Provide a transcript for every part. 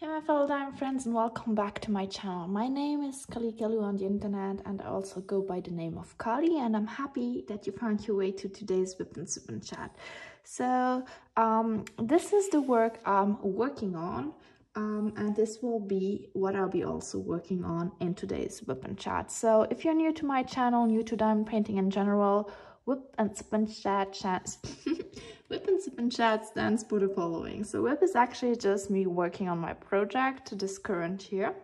Hey my fellow diamond friends and welcome back to my channel. My name is Kalikaloo on the internet and I also go by the name of Kali and I'm happy that you found your way to today's WIP and Sip and Chat. So um, this is the work I'm working on um, and this will be what I'll be also working on in today's WIP and Chat. So if you're new to my channel, new to diamond painting in general, WIP and Sip and Chat chats. WIP and Sip and Chat stands for the following. So WIP is actually just me working on my project this current year.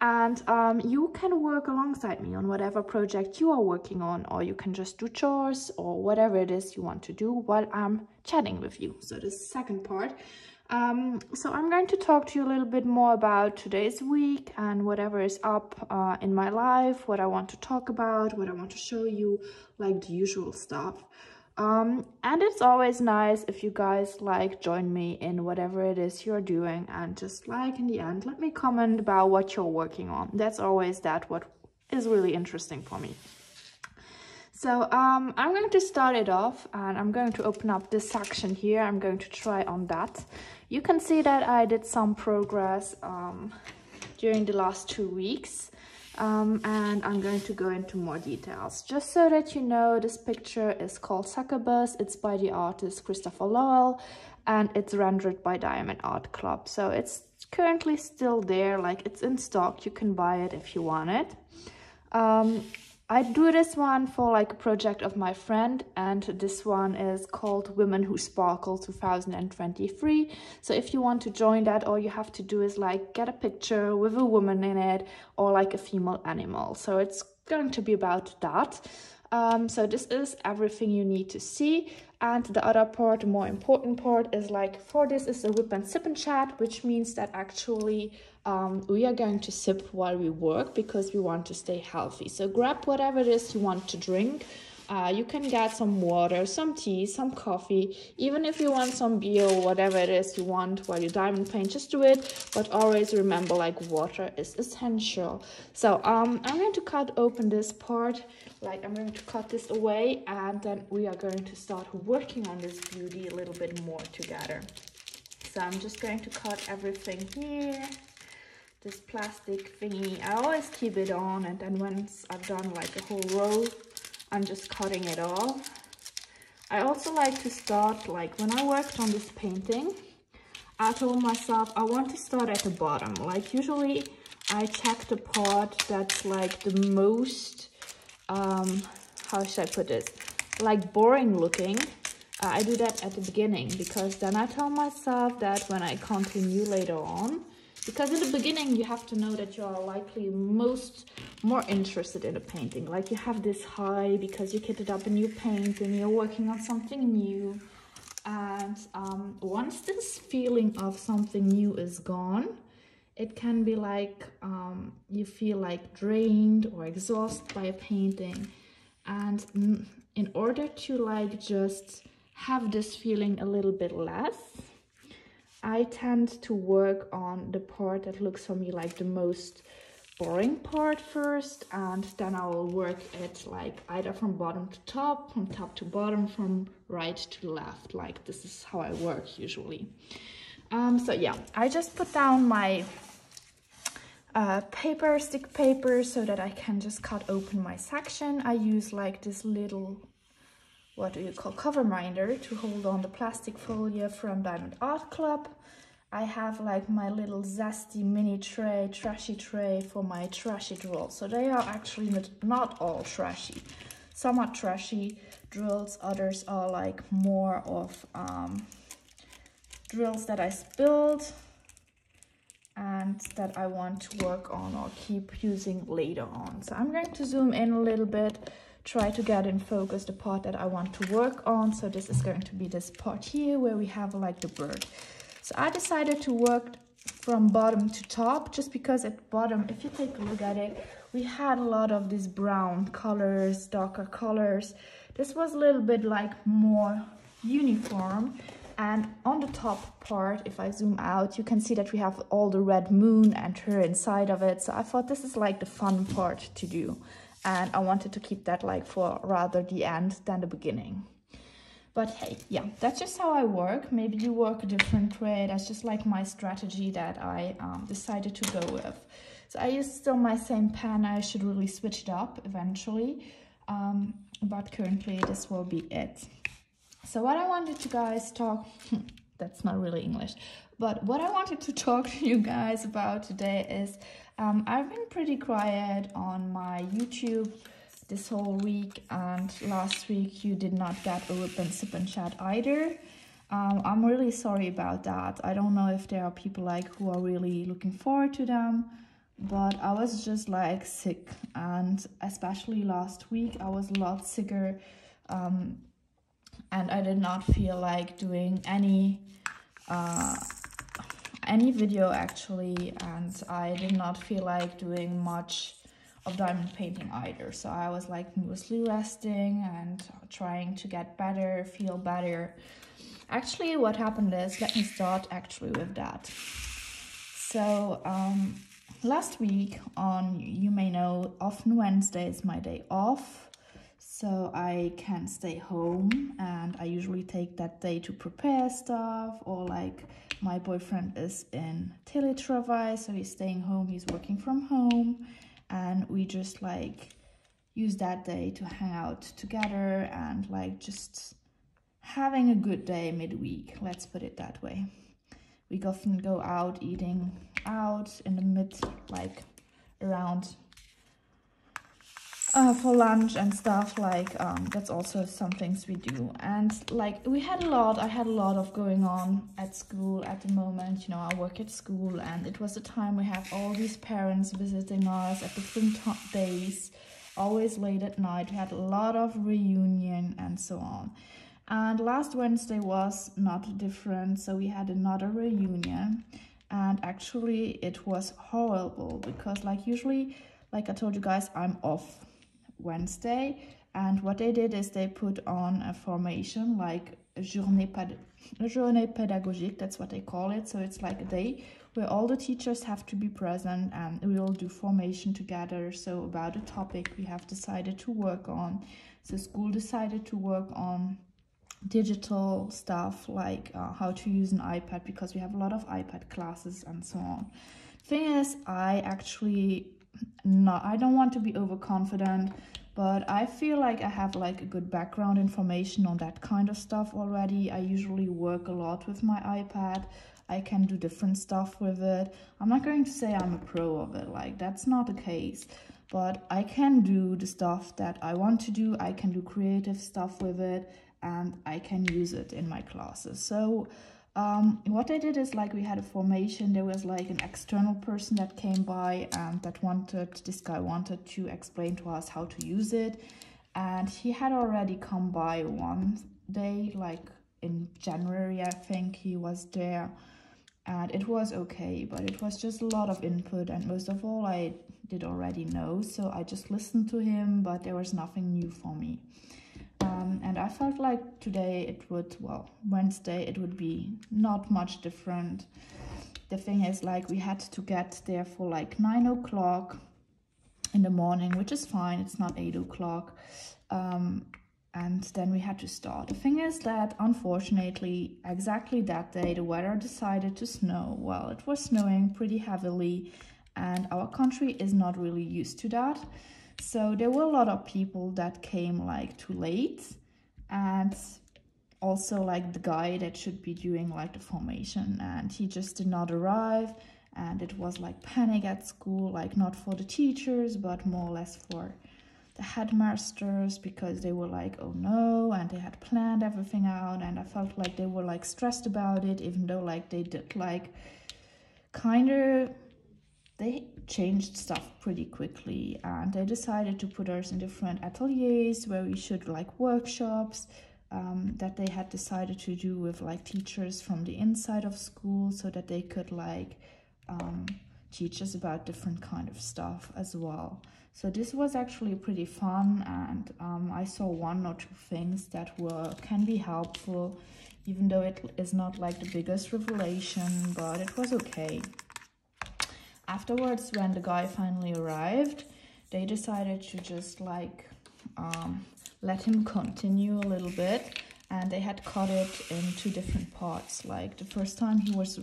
And um, you can work alongside me on whatever project you are working on, or you can just do chores or whatever it is you want to do while I'm chatting with you. So the second part um, so I'm going to talk to you a little bit more about today's week and whatever is up uh, in my life, what I want to talk about, what I want to show you, like the usual stuff. Um, and it's always nice if you guys like join me in whatever it is you're doing and just like in the end, let me comment about what you're working on. That's always that what is really interesting for me. So um, I'm going to start it off and I'm going to open up this section here. I'm going to try on that. You can see that I did some progress um, during the last two weeks. Um, and I'm going to go into more details. Just so that you know, this picture is called Succubus. It's by the artist Christopher Lovell and it's rendered by Diamond Art Club. So it's currently still there, like it's in stock. You can buy it if you want it. Um, I do this one for like a project of my friend and this one is called Women Who Sparkle 2023. So if you want to join that, all you have to do is like get a picture with a woman in it or like a female animal. So it's going to be about that. Um, so this is everything you need to see. And the other part, the more important part is like for this is a WIP and sip and chat, which means that actually um, we are going to sip while we work because we want to stay healthy. So grab whatever it is you want to drink. Uh, you can get some water, some tea, some coffee, even if you want some beer or whatever it is you want while you diamond paint, just do it. But always remember like water is essential. So um, I'm going to cut open this part, like I'm going to cut this away and then we are going to start working on this beauty a little bit more together. So I'm just going to cut everything here this plastic thingy. I always keep it on and then once I've done like a whole row, I'm just cutting it off. I also like to start, like when I worked on this painting, I told myself I want to start at the bottom. Like usually I check the part that's like the most, um, how should I put this, like boring looking. Uh, I do that at the beginning because then I tell myself that when I continue later on, because in the beginning you have to know that you are likely most more interested in a painting. Like you have this high because you kitted up a new paint and you're working on something new. And um, once this feeling of something new is gone it can be like um, you feel like drained or exhausted by a painting. And in order to like just have this feeling a little bit less I tend to work on the part that looks for me like the most boring part first and then I will work it like either from bottom to top, from top to bottom, from right to left. Like this is how I work usually. Um, so yeah, I just put down my uh, paper, stick paper, so that I can just cut open my section. I use like this little what do you call cover minder to hold on the plastic folio from Diamond Art Club. I have like my little zesty mini tray, trashy tray for my trashy drills. So they are actually not, not all trashy. Some are trashy drills, others are like more of um, drills that I spilled and that I want to work on or keep using later on. So I'm going to zoom in a little bit try to get in focus the part that I want to work on. So this is going to be this part here where we have like the bird. So I decided to work from bottom to top just because at bottom, if you take a look at it, we had a lot of these brown colors, darker colors. This was a little bit like more uniform. And on the top part, if I zoom out, you can see that we have all the red moon and her inside of it. So I thought this is like the fun part to do and I wanted to keep that like for rather the end than the beginning. but hey yeah that's just how i work. Maybe you work a different way. That's just like my strategy that i um, decided to go with. So i use still my same pen. I should really switch it up eventually. Um, but currently this will be it. So what i wanted to guys talk that's not really english but what i wanted to talk to you guys about today is um, i've been pretty quiet on my youtube this whole week and last week you did not get a WIP and Sip and Chat either. Um, I'm really sorry about that. I don't know if there are people like who are really looking forward to them, but I was just like sick and especially last week I was a lot sicker um, and I did not feel like doing any uh, any video actually and I did not feel like doing much of diamond painting either. So I was like mostly resting and trying to get better, feel better. Actually, what happened is, let me start actually with that. So um, last week on, you may know, often Wednesday is my day off. So I can stay home and I usually take that day to prepare stuff or like my boyfriend is in teletravail, so he's staying home, he's working from home and we just like use that day to hang out together and like just having a good day midweek let's put it that way. We often go out eating out in the mid like around uh, for lunch and stuff like um, that's also some things we do. And like we had a lot i had a lot of going on at school at the moment you know i work at school and it was the time we have all these parents visiting us at different days always late at night. We had a lot of reunion and so on. And last wednesday was not different so we had another reunion. And actually it was horrible because like usually like i told you guys i'm off Wednesday. And what they did is they put on a formation like journée, pad journée pédagogique, that's what they call it. So it's like a day where all the teachers have to be present and we will do formation together. So about a topic we have decided to work on. So school decided to work on digital stuff like uh, how to use an iPad because we have a lot of iPad classes and so on. Thing is, I actually not I don't want to be overconfident but I feel like I have like a good background information on that kind of stuff already. I usually work a lot with my iPad. I can do different stuff with it. I'm not going to say I'm a pro of it, like that's not the case. But I can do the stuff that I want to do. I can do creative stuff with it and I can use it in my classes. So um, what I did is like we had a formation, there was like an external person that came by and that wanted, this guy wanted to explain to us how to use it. And he had already come by one day, like in January, I think he was there. And it was okay, but it was just a lot of input and most of all I did already know. So I just listened to him, but there was nothing new for me. Um, and I felt like today it would, well, Wednesday it would be not much different. The thing is, like, we had to get there for like 9 o'clock in the morning, which is fine, it's not 8 o'clock. Um, and then we had to start. The thing is that, unfortunately, exactly that day, the weather decided to snow. Well, it was snowing pretty heavily, and our country is not really used to that. So there were a lot of people that came like too late and also like the guy that should be doing like the formation and he just did not arrive and it was like panic at school like not for the teachers but more or less for the headmasters because they were like oh no and they had planned everything out and i felt like they were like stressed about it even though like they did like kind of they changed stuff pretty quickly and they decided to put us in different ateliers where we should like workshops um, that they had decided to do with like teachers from the inside of school so that they could like um, teach us about different kind of stuff as well. So this was actually pretty fun and um, I saw one or two things that were can be helpful even though it is not like the biggest revelation but it was okay. Afterwards, when the guy finally arrived, they decided to just like um, let him continue a little bit and they had cut it in two different parts. Like the first time he was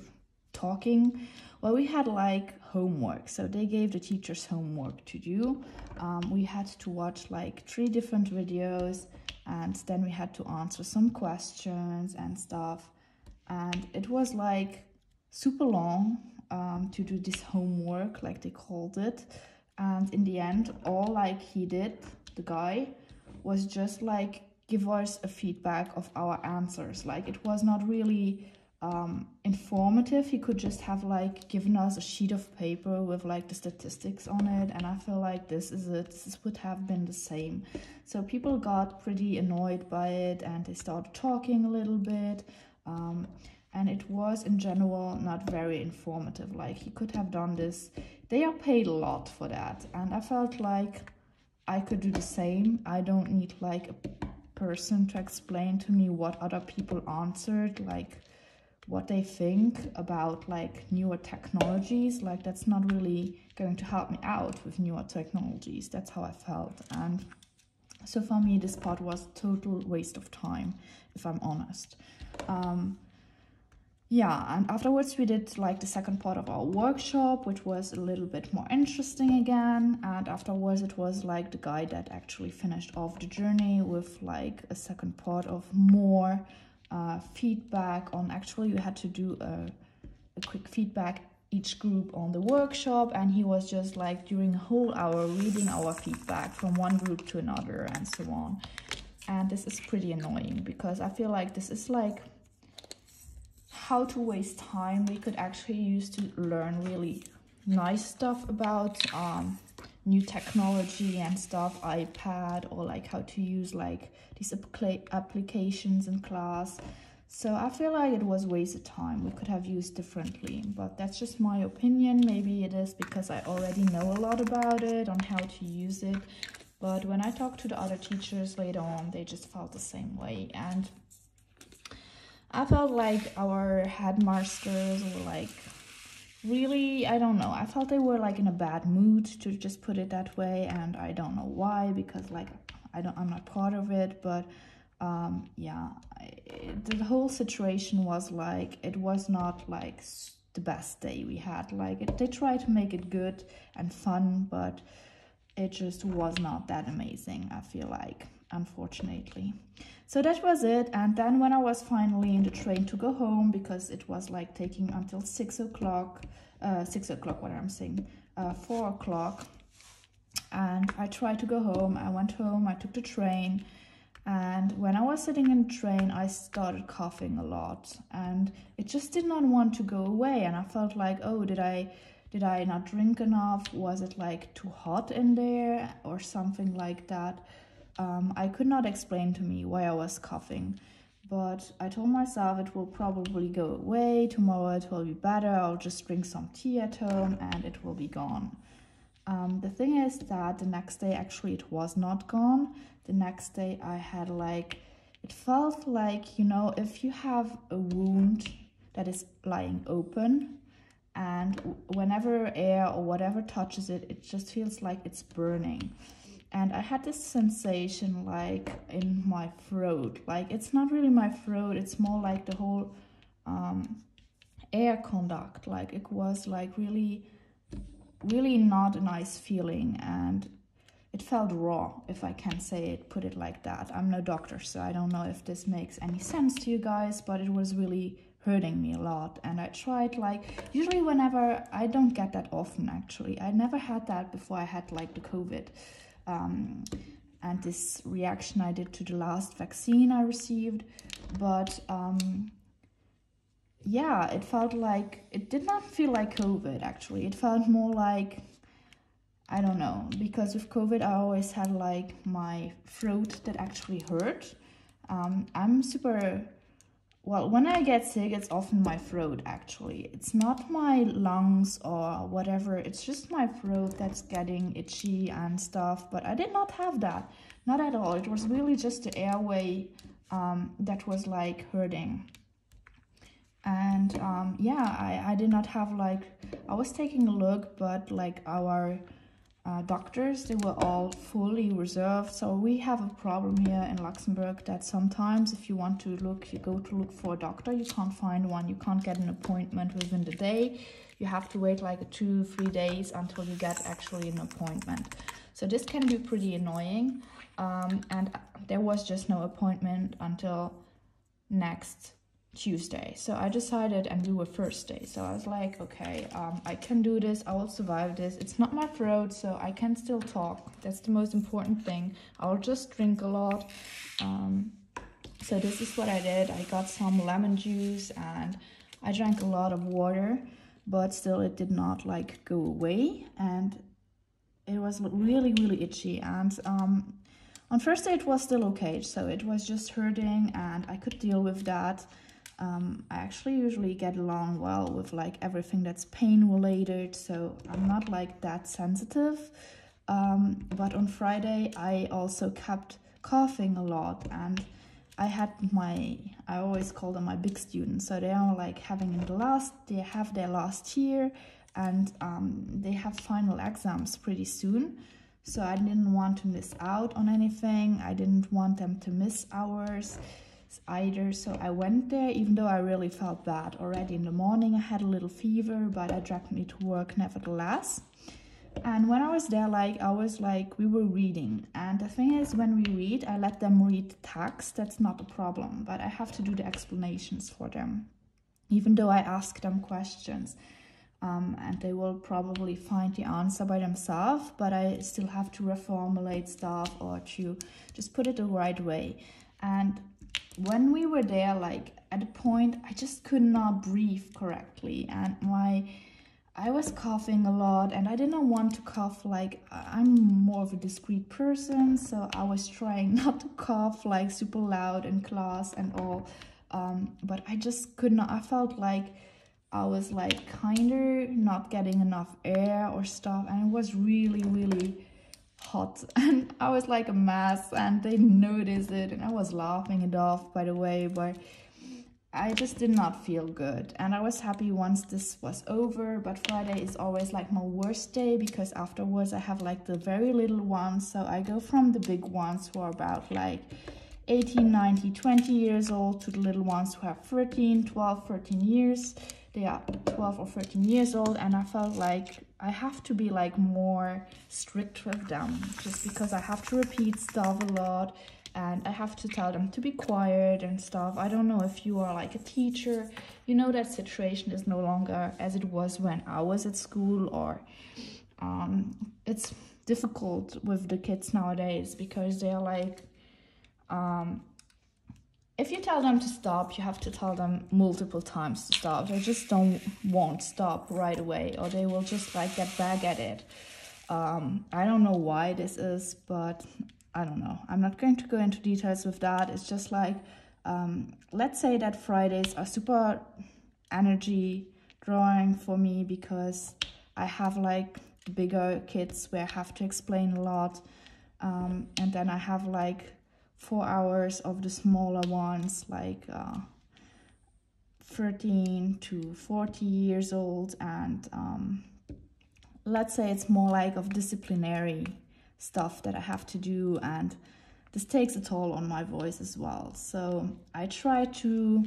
talking, well, we had like homework. So they gave the teachers homework to do. Um, we had to watch like three different videos and then we had to answer some questions and stuff. And it was like super long um, to do this homework, like they called it. And in the end, all like he did, the guy, was just like give us a feedback of our answers. Like it was not really um, informative. He could just have like given us a sheet of paper with like the statistics on it. And I feel like this is it. This would have been the same. So people got pretty annoyed by it and they started talking a little bit. Um, and it was in general not very informative. Like he could have done this. They are paid a lot for that. And I felt like I could do the same. I don't need like a person to explain to me what other people answered, like what they think about like newer technologies. Like that's not really going to help me out with newer technologies. That's how I felt. And so for me, this part was total waste of time, if I'm honest. Um, yeah, and afterwards we did like the second part of our workshop, which was a little bit more interesting again. And afterwards it was like the guy that actually finished off the journey with like a second part of more uh, feedback on actually you had to do a, a quick feedback each group on the workshop and he was just like during a whole hour reading our feedback from one group to another and so on. And this is pretty annoying because I feel like this is like how to waste time we could actually use to learn really nice stuff about um, new technology and stuff, iPad, or like how to use like these applications in class. So I feel like it was wasted time. We could have used differently, but that's just my opinion. Maybe it is because I already know a lot about it, on how to use it. But when I talked to the other teachers later on, they just felt the same way. And I felt like our headmasters were like really, I don't know. I felt they were like in a bad mood to just put it that way, and I don't know why because like I don't, I'm not part of it, but um, yeah, it, the whole situation was like it was not like the best day we had. Like it, they tried to make it good and fun, but it just was not that amazing. I feel like, unfortunately. So that was it. And then when I was finally in the train to go home, because it was like taking until six o'clock, uh, six o'clock, what I'm saying, uh, four o'clock. And I tried to go home. I went home, I took the train. And when I was sitting in the train, I started coughing a lot and it just did not want to go away. And I felt like, oh, did I, did I not drink enough? Was it like too hot in there or something like that? Um, I could not explain to me why I was coughing, but I told myself it will probably go away. Tomorrow it will be better. I'll just drink some tea at home and it will be gone. Um, the thing is that the next day actually it was not gone. The next day I had like, it felt like, you know, if you have a wound that is lying open and whenever air or whatever touches it, it just feels like it's burning and I had this sensation like in my throat. Like it's not really my throat it's more like the whole um, air conduct. Like it was like really really not a nice feeling and it felt raw if I can say it put it like that. I'm no doctor so I don't know if this makes any sense to you guys but it was really hurting me a lot. And I tried like usually whenever I don't get that often actually. I never had that before I had like the COVID um, and this reaction I did to the last vaccine I received. But um, yeah, it felt like, it did not feel like COVID actually. It felt more like, I don't know, because with COVID I always had like my throat that actually hurt. Um, I'm super well, when I get sick, it's often my throat, actually. It's not my lungs or whatever. It's just my throat that's getting itchy and stuff. But I did not have that. Not at all. It was really just the airway um, that was, like, hurting. And, um, yeah, I, I did not have, like... I was taking a look, but, like, our uh, doctors. They were all fully reserved. So we have a problem here in Luxembourg that sometimes if you want to look, you go to look for a doctor, you can't find one. You can't get an appointment within the day. You have to wait like two, three days until you get actually an appointment. So this can be pretty annoying. Um, and there was just no appointment until next Tuesday. So I decided and we were day. So I was like, okay, um, I can do this. I will survive this. It's not my throat, so I can still talk. That's the most important thing. I'll just drink a lot. Um, so this is what I did. I got some lemon juice and I drank a lot of water, but still it did not like go away. And it was really, really itchy. And um, on day, it was still okay. So it was just hurting and I could deal with that um, I actually usually get along well with like everything that's pain related, so I'm not like that sensitive. Um, but on Friday, I also kept coughing a lot, and I had my I always call them my big students, so they are like having in the last they have their last year, and um, they have final exams pretty soon. So I didn't want to miss out on anything. I didn't want them to miss hours either. So I went there, even though I really felt bad already in the morning. I had a little fever, but I dragged me to work nevertheless. And when I was there, like I was like, we were reading. And the thing is, when we read, I let them read text. That's not a problem, but I have to do the explanations for them, even though I ask them questions. Um, and they will probably find the answer by themselves, but I still have to reformulate stuff or to just put it the right way. And when we were there, like at a point, I just could not breathe correctly, and my I was coughing a lot, and I didn't want to cough. Like I'm more of a discreet person, so I was trying not to cough like super loud in class and all. Um, but I just could not. I felt like I was like kinda not getting enough air or stuff, and it was really, really hot. And I was like a mess and they noticed it and I was laughing it off by the way but I just did not feel good. And I was happy once this was over but Friday is always like my worst day because afterwards I have like the very little ones. So I go from the big ones who are about like 18 19 20 years old to the little ones who have 13 12 13 years they are 12 or 13 years old and I felt like I have to be like more strict with them just because I have to repeat stuff a lot and I have to tell them to be quiet and stuff. I don't know if you are like a teacher, you know that situation is no longer as it was when I was at school or um, it's difficult with the kids nowadays because they're like um, if you tell them to stop, you have to tell them multiple times to stop. They just don't won't stop right away, or they will just like get back at it. Um, I don't know why this is, but I don't know. I'm not going to go into details with that. It's just like, um, let's say that Fridays are super energy drawing for me because I have like bigger kids where I have to explain a lot. Um, and then I have like four hours of the smaller ones like uh, 13 to 40 years old and um, let's say it's more like of disciplinary stuff that I have to do and this takes a toll on my voice as well. So I try to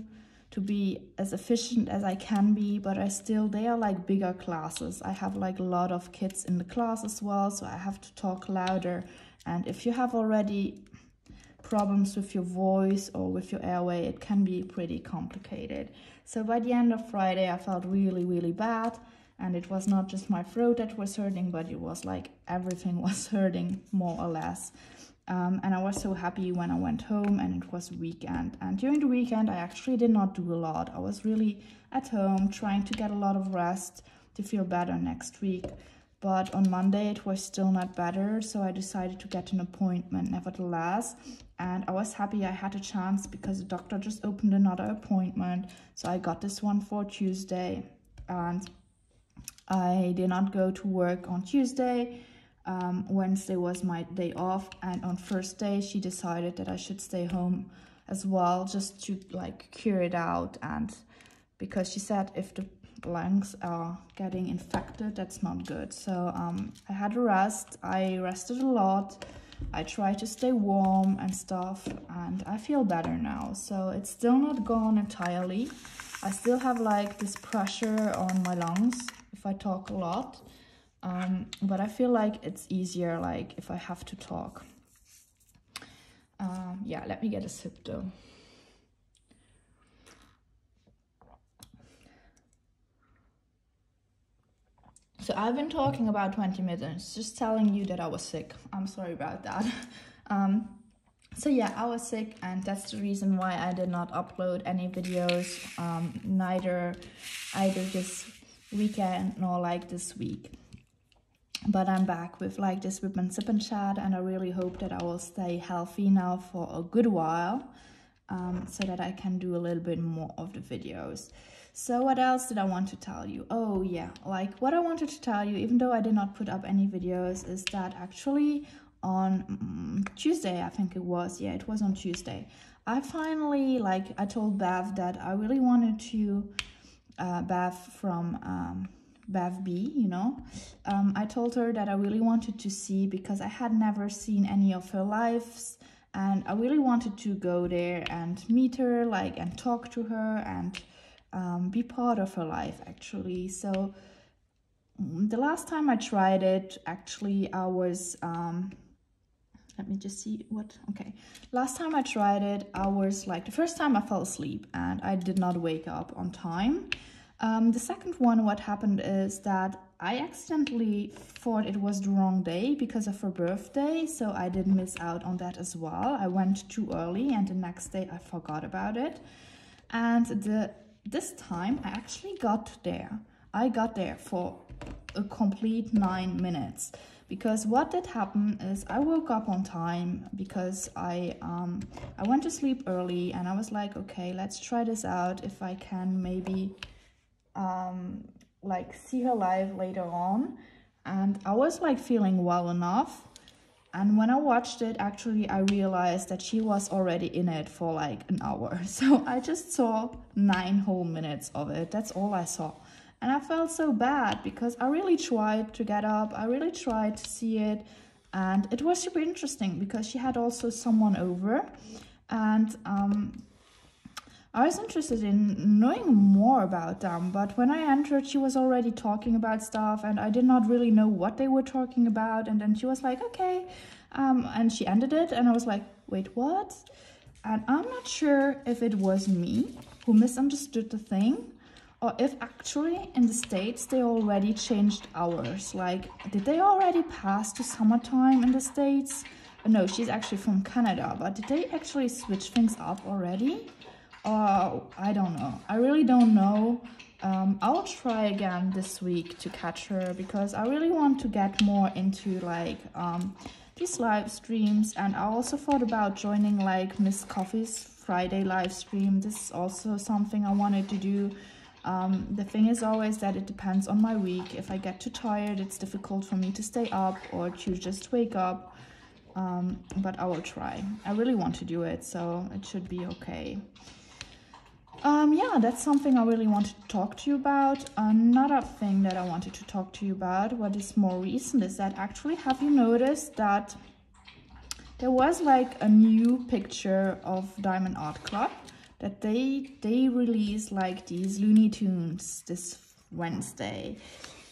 to be as efficient as I can be but I still they are like bigger classes. I have like a lot of kids in the class as well so I have to talk louder. And if you have already problems with your voice or with your airway, it can be pretty complicated. So by the end of Friday, I felt really, really bad. And it was not just my throat that was hurting, but it was like everything was hurting more or less. Um, and I was so happy when I went home and it was weekend. And during the weekend, I actually did not do a lot. I was really at home trying to get a lot of rest to feel better next week but on Monday it was still not better, so I decided to get an appointment nevertheless. And I was happy I had a chance because the doctor just opened another appointment, so I got this one for Tuesday. And I did not go to work on Tuesday. Um, Wednesday was my day off, and on Thursday she decided that I should stay home as well, just to like cure it out. And because she said if the lungs are getting infected. That's not good. So um, I had a rest. I rested a lot. I try to stay warm and stuff and I feel better now. So it's still not gone entirely. I still have like this pressure on my lungs if I talk a lot. Um, but I feel like it's easier like if I have to talk. Um, yeah, let me get a sip though. So I've been talking about 20 minutes, just telling you that I was sick. I'm sorry about that. Um, so yeah, I was sick and that's the reason why I did not upload any videos, um, neither either this weekend nor like this week. But I'm back with like this WIP and Sip and Chat and I really hope that I will stay healthy now for a good while um, so that I can do a little bit more of the videos. So what else did I want to tell you? Oh yeah, like what I wanted to tell you, even though I did not put up any videos, is that actually on um, Tuesday, I think it was, yeah, it was on Tuesday, I finally, like, I told Bev that I really wanted to, uh, Bev from um, Bev B, you know, um, I told her that I really wanted to see because I had never seen any of her lives and I really wanted to go there and meet her, like, and talk to her and um, be part of her life actually. So mm, the last time I tried it, actually, I was, um, let me just see what, okay. Last time I tried it, I was like, the first time I fell asleep and I did not wake up on time. Um, the second one, what happened is that I accidentally thought it was the wrong day because of her birthday, so I did miss out on that as well. I went too early and the next day I forgot about it. And the this time I actually got there. I got there for a complete nine minutes because what did happen is I woke up on time because I um, I went to sleep early and I was like, okay, let's try this out if I can maybe um, like see her live later on. And I was like feeling well enough and when I watched it, actually, I realized that she was already in it for like an hour. So I just saw nine whole minutes of it. That's all I saw. And I felt so bad because I really tried to get up. I really tried to see it. And it was super interesting because she had also someone over. And um, I was interested in knowing more about them, but when I entered, she was already talking about stuff, and I did not really know what they were talking about. And then she was like, okay, um, and she ended it, and I was like, wait, what? And I'm not sure if it was me who misunderstood the thing, or if actually in the States they already changed hours. Like, did they already pass to summertime in the States? No, she's actually from Canada, but did they actually switch things up already? Oh, I don't know. I really don't know. Um, I'll try again this week to catch her because I really want to get more into like um, these live streams and I also thought about joining like Miss Coffee's Friday live stream. This is also something I wanted to do. Um, the thing is always that it depends on my week. If I get too tired, it's difficult for me to stay up or to just wake up. Um, but I will try. I really want to do it, so it should be okay. Um, yeah, that's something I really wanted to talk to you about. Another thing that I wanted to talk to you about, what is more recent, is that actually, have you noticed that there was like a new picture of Diamond Art Club that they they released like these Looney Tunes this Wednesday.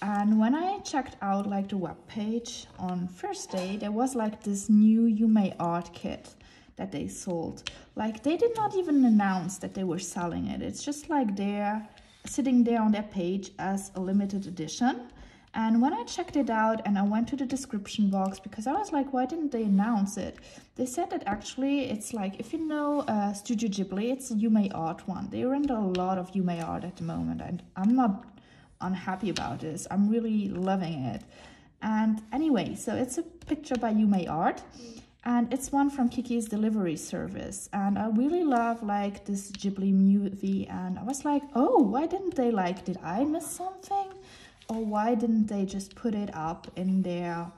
And when I checked out like the web page on Thursday, there was like this new Yume art kit that they sold. Like they did not even announce that they were selling it. It's just like they're sitting there on their page as a limited edition. And when I checked it out and I went to the description box because I was like, why didn't they announce it? They said that actually it's like, if you know uh, Studio Ghibli, it's a Yume art one. They render a lot of Yume art at the moment and I'm not unhappy about this. I'm really loving it. And anyway, so it's a picture by Yume Art and it's one from Kiki's delivery service. And I really love like this Ghibli movie. And I was like oh why didn't they like did I miss something? Or why didn't they just put it up in their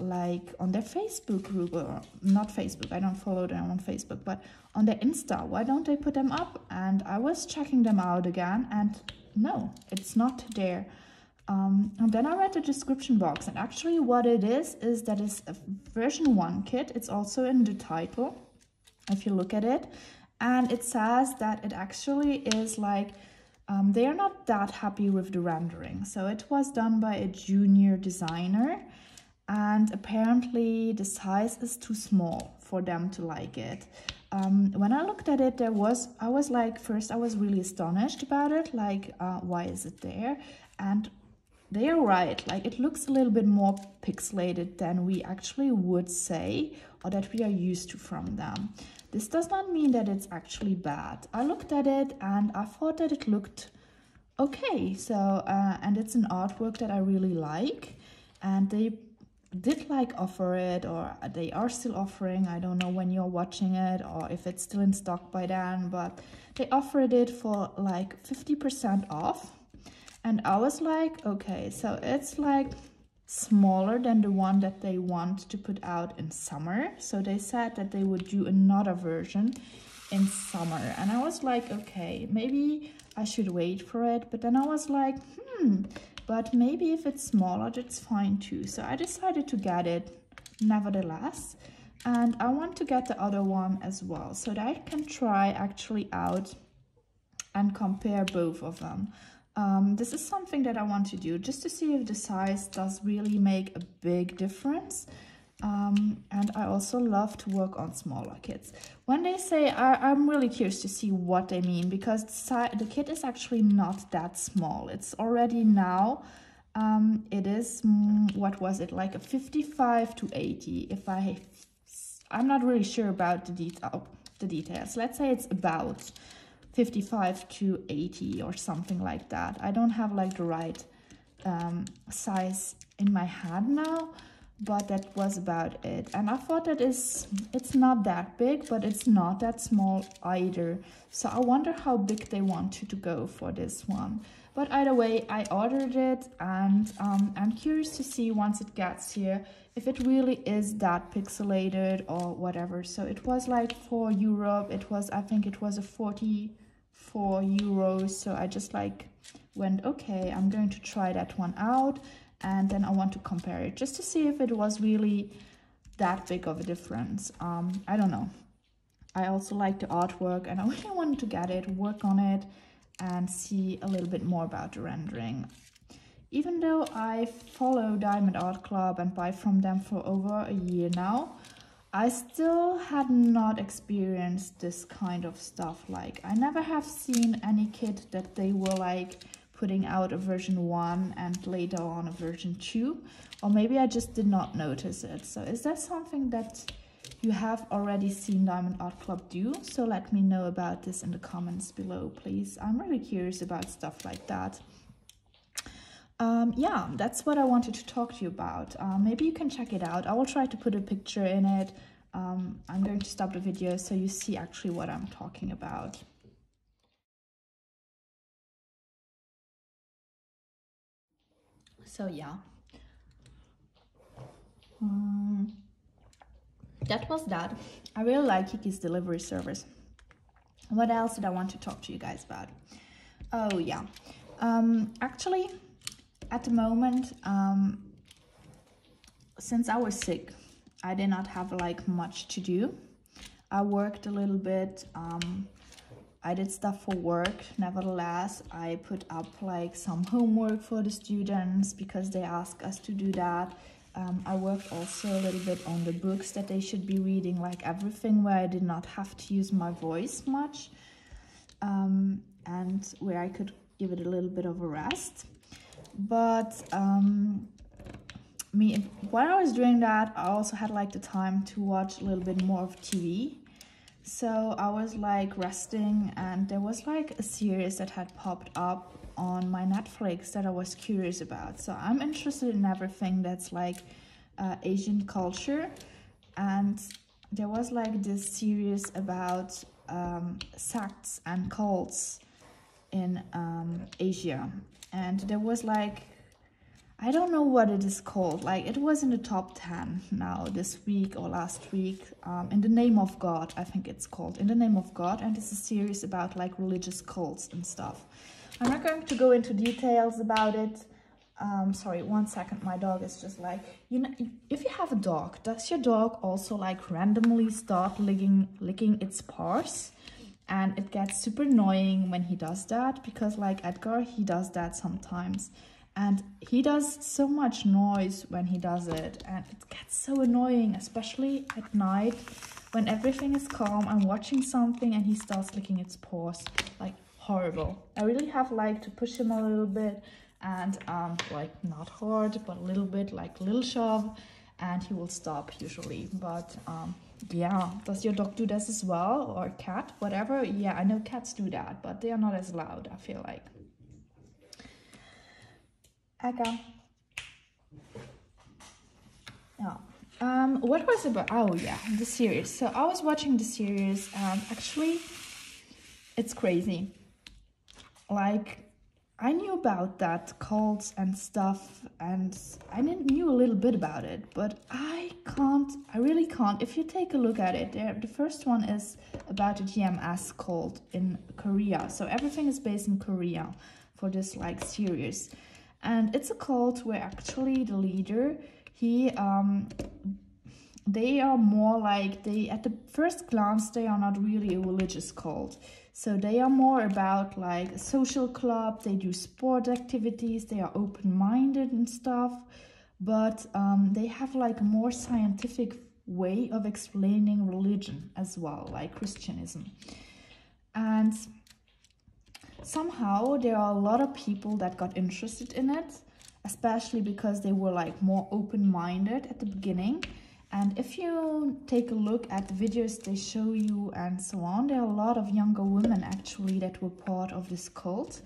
like on their Facebook group? Or not Facebook I don't follow them on Facebook but on their Insta. Why don't they put them up? And I was checking them out again. And no, it's not there. Um, and then I read the description box and actually what it is, is that it's a version 1 kit. It's also in the title, if you look at it. And it says that it actually is like, um, they are not that happy with the rendering. So it was done by a junior designer and apparently the size is too small for them to like it. Um, when I looked at it, there was, I was like, first I was really astonished about it, like, uh, why is it there? And they are right, like it looks a little bit more pixelated than we actually would say or that we are used to from them. This does not mean that it's actually bad. I looked at it and I thought that it looked okay. So, uh, and it's an artwork that I really like and they did like offer it or they are still offering i don't know when you're watching it or if it's still in stock by then but they offered it for like 50 percent off and i was like okay so it's like smaller than the one that they want to put out in summer. So they said that they would do another version in summer. And i was like okay maybe i should wait for it. But then i was like hmm but maybe if it's smaller that's fine too. So I decided to get it nevertheless. And I want to get the other one as well so that I can try actually out and compare both of them um, this is something that I want to do just to see if the size does really make a big difference um, and I also love to work on smaller kits. When they say, I, am really curious to see what they mean because the, the kit is actually not that small. It's already now, um, it is, mm, what was it, like a 55 to 80 if I, I'm not really sure about the, detail, the details. Let's say it's about 55 to 80 or something like that. I don't have like the right um, size in my head now but that was about it. And i thought that is it's not that big but it's not that small either. So i wonder how big they want to, to go for this one. But either way i ordered it and um, i'm curious to see once it gets here if it really is that pixelated or whatever. So it was like for europe it was i think it was a 44 euros so i just like went okay i'm going to try that one out and then I want to compare it just to see if it was really that big of a difference. Um, I don't know. I also like the artwork and I really wanted to get it, work on it and see a little bit more about the rendering. Even though I follow Diamond Art Club and buy from them for over a year now, I still had not experienced this kind of stuff. Like, I never have seen any kit that they were like putting out a version 1 and later on a version 2 or maybe I just did not notice it. So is that something that you have already seen Diamond Art Club do? So let me know about this in the comments below please. I'm really curious about stuff like that um, yeah that's what I wanted to talk to you about. Uh, maybe you can check it out. I will try to put a picture in it. Um, I'm going to stop the video so you see actually what I'm talking about. So yeah. Um, that was that. I really like kiki's delivery service. What else did i want to talk to you guys about? Oh yeah. Um, actually at the moment um, since i was sick i did not have like much to do i worked a little bit um, I did stuff for work. Nevertheless, I put up like some homework for the students because they ask us to do that. Um, I worked also a little bit on the books that they should be reading, like everything where I did not have to use my voice much um, and where I could give it a little bit of a rest. But um, me, while I was doing that, I also had like the time to watch a little bit more of TV so I was like resting and there was like a series that had popped up on my Netflix that I was curious about. So I'm interested in everything that's like uh, Asian culture. And there was like this series about um, sects and cults in um, Asia and there was like I don't know what it is called. Like it was in the top 10 now this week or last week. Um, in the name of God, I think it's called. In the name of God. And it's a series about like religious cults and stuff. I'm not going to go into details about it. Um, sorry, one second, my dog is just like, you know, if you have a dog, does your dog also like randomly start licking, licking its paws? And it gets super annoying when he does that because like Edgar, he does that sometimes. And he does so much noise when he does it and it gets so annoying, especially at night when everything is calm, I'm watching something and he starts licking its paws, like horrible. I really have like to push him a little bit and um, like not hard, but a little bit like little shove and he will stop usually. But um, yeah, does your dog do this as well or cat, whatever? Yeah, I know cats do that, but they are not as loud, I feel like. Eka. Yeah. Um, what was about? Oh yeah, the series. So I was watching the series. and actually, it's crazy. Like, I knew about that cults and stuff, and I didn't knew a little bit about it, but I can't. I really can't. If you take a look at it, the first one is about a GMS cult in Korea. So everything is based in Korea for this like series, and it's a cult where actually the leader he um they are more like they at the first glance they are not really a religious cult. So they are more about like a social club. They do sport activities. They are open-minded and stuff. But um, they have like a more scientific way of explaining religion as well like christianism. And somehow there are a lot of people that got interested in it especially because they were like more open-minded at the beginning and if you take a look at the videos they show you and so on there are a lot of younger women actually that were part of this cult.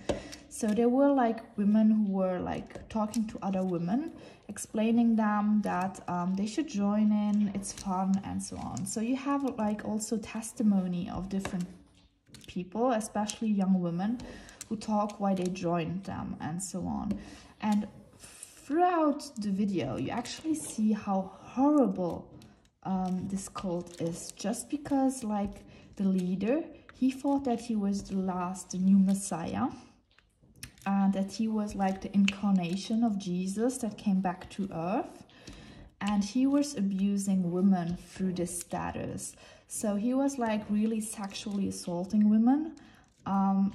So there were like women who were like talking to other women explaining them that um, they should join in it's fun and so on. So you have like also testimony of different people especially young women who talk why they joined them and so on. And throughout the video, you actually see how horrible um, this cult is. Just because, like, the leader, he thought that he was the last, the new Messiah. And that he was like the incarnation of Jesus that came back to earth. And he was abusing women through this status. So he was like really sexually assaulting women. Um,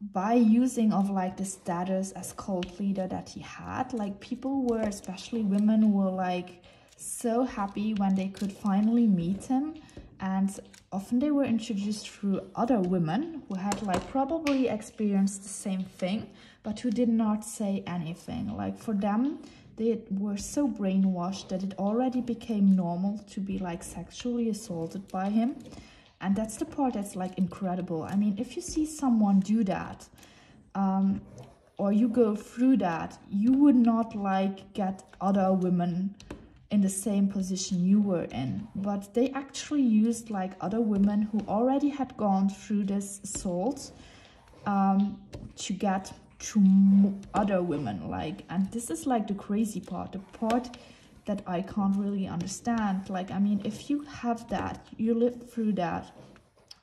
by using of like the status as cult leader that he had like people were especially women were like so happy when they could finally meet him. And often they were introduced through other women who had like probably experienced the same thing but who did not say anything. Like for them they were so brainwashed that it already became normal to be like sexually assaulted by him and that's the part that's like incredible. I mean if you see someone do that um, or you go through that you would not like get other women in the same position you were in. But they actually used like other women who already had gone through this assault um, to get to other women like. And this is like the crazy part. The part that I can't really understand. Like, I mean, if you have that, you live through that,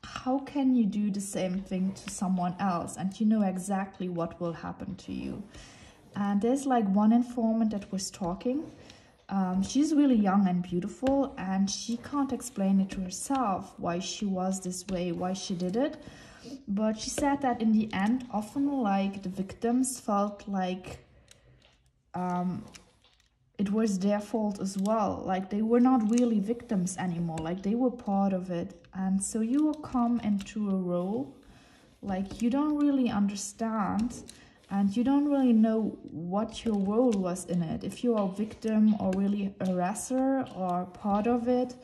how can you do the same thing to someone else and you know exactly what will happen to you? And there's like one informant that was talking. Um, she's really young and beautiful and she can't explain it to herself why she was this way, why she did it. But she said that in the end, often like the victims felt like um, it was their fault as well. Like they were not really victims anymore. Like they were part of it. And so you will come into a role like you don't really understand and you don't really know what your role was in it. If you are a victim or really a harasser or part of it.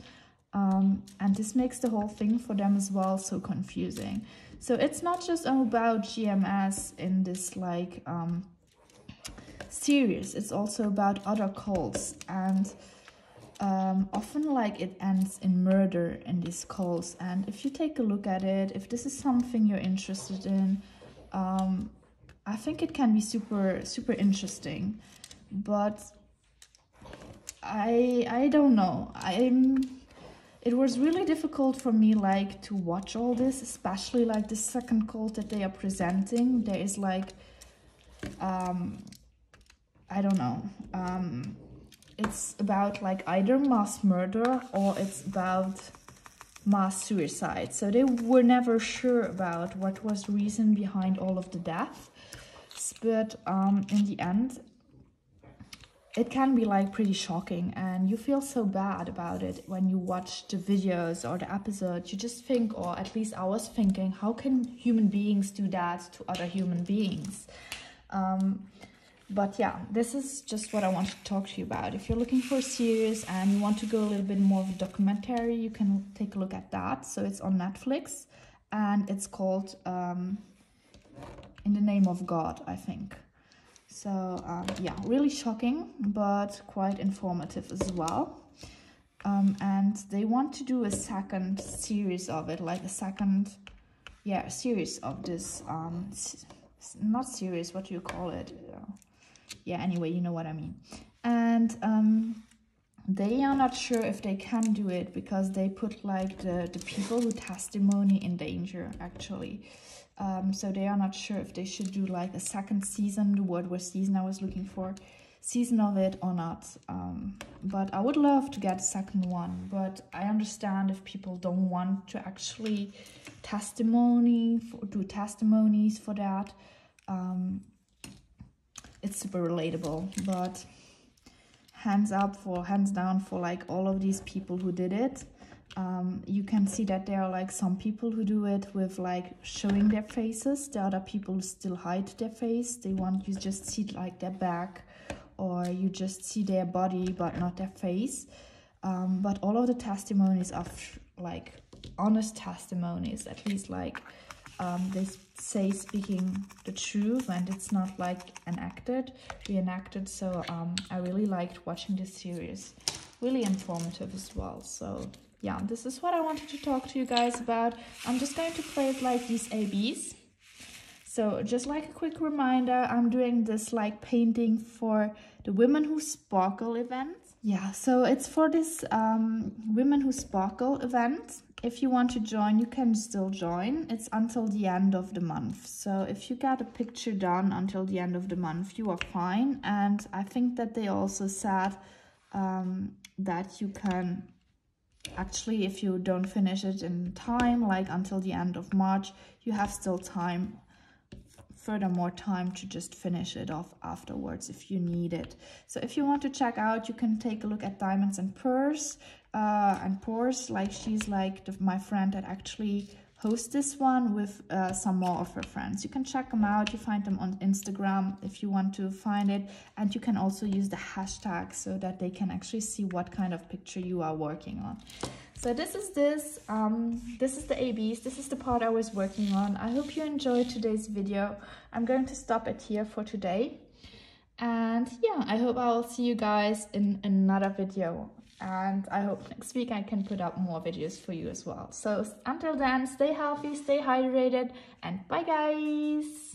Um, and this makes the whole thing for them as well so confusing. So it's not just about GMS in this like um, series. It's also about other cults and um, often like it ends in murder in these cults. And if you take a look at it, if this is something you're interested in, um, I think it can be super, super interesting. But I, I don't know. I'm it was really difficult for me like to watch all this especially like the second cult that they are presenting there is like um i don't know. Um it's about like either mass murder or it's about mass suicide. So they were never sure about what was the reason behind all of the deaths but um in the end it can be like pretty shocking. And you feel so bad about it when you watch the videos or the episodes. You just think or at least i was thinking how can human beings do that to other human beings? Um, but yeah this is just what i want to talk to you about if you're looking for a series and you want to go a little bit more of a documentary you can take a look at that so it's on netflix and it's called um, in the name of god i think so um, yeah, really shocking, but quite informative as well. Um, and they want to do a second series of it, like a second, yeah, series of this, um, not series, what do you call it? Uh, yeah, anyway, you know what I mean. And um, they are not sure if they can do it because they put like the, the people who testimony in danger, actually. Um, so they are not sure if they should do like a second season, the word was season I was looking for, season of it or not. Um, but I would love to get a second one, but I understand if people don't want to actually testimony, for, do testimonies for that. Um, it's super relatable, but hands up for, hands down for like all of these people who did it um, you can see that there are like some people who do it with like showing their faces. The other people still hide their face. They want you just see like their back or you just see their body but not their face. Um, but all of the testimonies are like honest testimonies, at least like um, they say speaking the truth and it's not like enacted, reenacted. So um, I really liked watching this series. Really informative as well. So yeah, this is what I wanted to talk to you guys about. I'm just going to play it like these ABs. So just like a quick reminder, I'm doing this like painting for the Women Who Sparkle event. Yeah, so it's for this um, Women Who Sparkle event. If you want to join, you can still join. It's until the end of the month. So if you get a picture done until the end of the month, you are fine. And I think that they also said um, that you can actually if you don't finish it in time like until the end of March you have still time furthermore time to just finish it off afterwards if you need it so if you want to check out you can take a look at diamonds and pearls uh, and pores like she's like the, my friend that actually hosts this one with uh, some more of her friends. You can check them out. You find them on Instagram if you want to find it. And you can also use the hashtag so that they can actually see what kind of picture you are working on. So this is this. Um, this is the ABs. This is the part I was working on. I hope you enjoyed today's video. I'm going to stop it here for today. And yeah, I hope I will see you guys in another video and I hope next week I can put up more videos for you as well. So until then, stay healthy, stay hydrated, and bye guys!